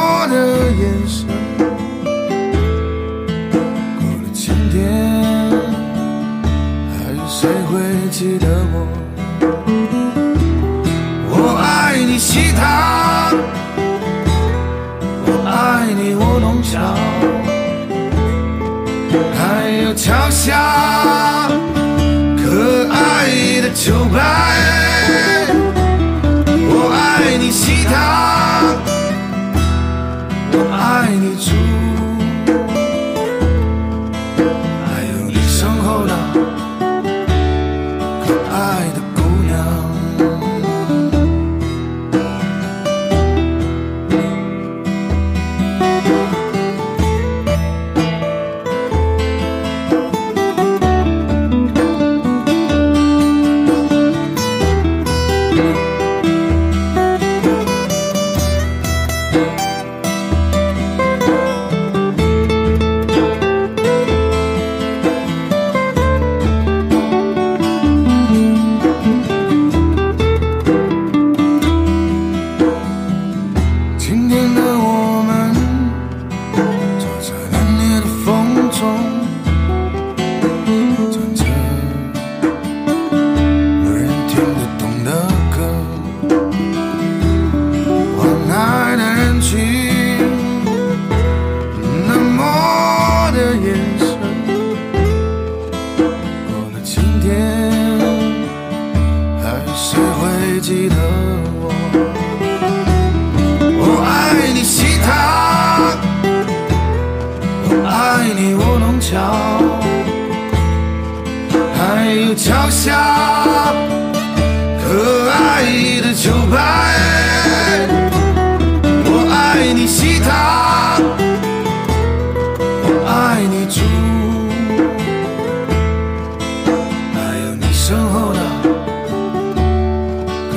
我的眼神过了今天还有谁会记得我我爱你西塘我爱你卧龙桥还有桥下可爱的酒吧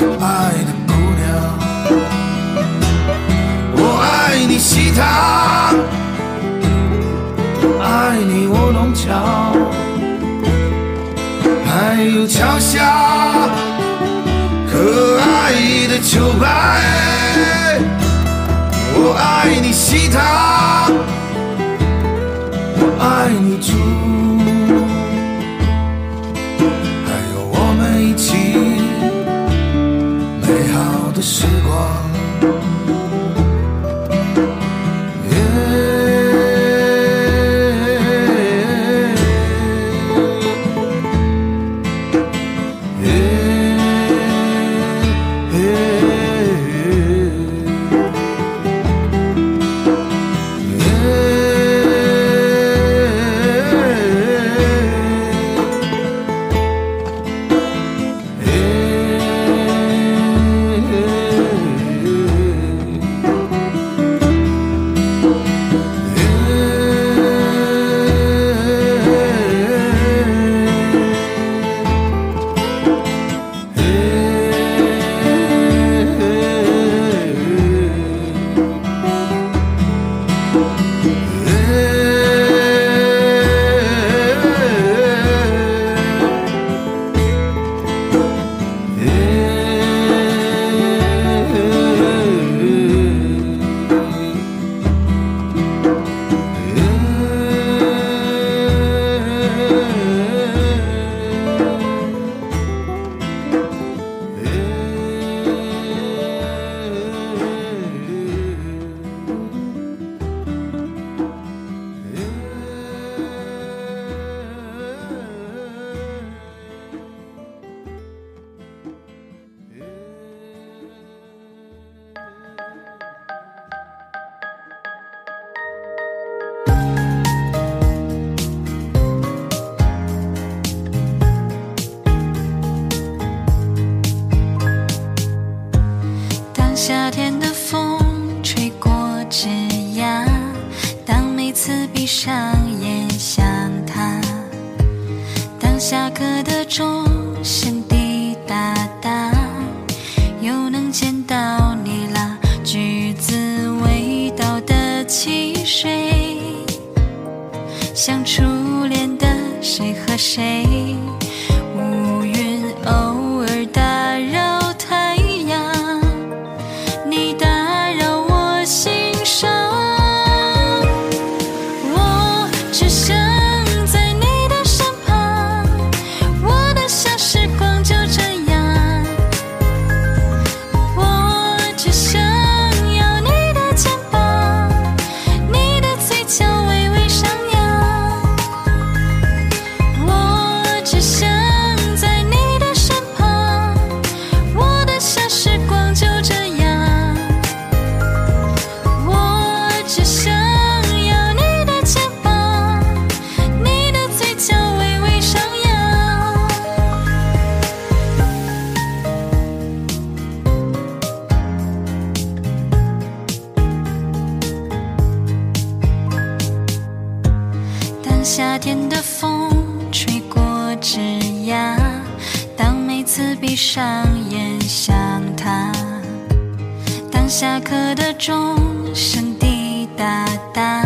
可爱的姑娘。我爱你西塘，爱你卧龙桥，还有桥下可爱的酒牌。我爱你西塘，我爱你竹，次闭上眼想他，当下课的钟声滴答答，又能见到你啦，橘子味道的汽水，像初恋的谁和谁，上眼想他，当下课的钟声滴答答。